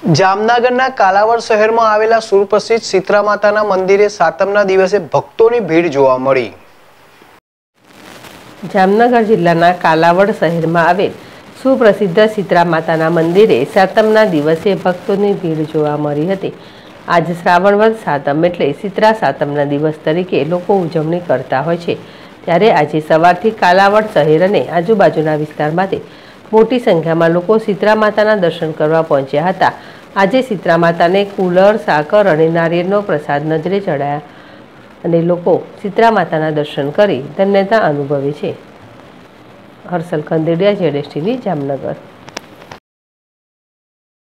જામનગરના કાલાવડ શહેરમાં આવેલા સુપ્રસિદ્ધ શીતળા માતાના મંદિરે સાતમના દિવસે ભક્તોની ભીડ જોવા મળી. જામનગર જિલ્લાના કાલાવડ શહેરમાં આવેલ સુપ્રસિદ્ધ શીતળા માતાના મંદિરે સાતમના દિવસે ભક્તોની ભીડ જોવા મળી હતી. આજ શ્રાવણવદ સાતમ એટલે શીતળા સાતમના દિવસ તરીકે લોકો ઉજવણી કરતા હોય છે. ત્યારે આજે સવારથી કાલાવડ શહેર અને આજુબાજુના વિસ્તારમાંથી મોટી સંખ્યામાં લોકો શીતળા માતાના દર્શન કરવા પહોંચ્યા હતા. આજે શીતળા માતાને કુલર, સાકર અને નારિયેળનો પ્રસાદ નજરે ચડાયા અને લોકો શીતળા માતાના દર્શન કરી ધન્યતા અનુભવે છે. હર્ષલ ખંદેડિયા, જેડેશ જામનગર.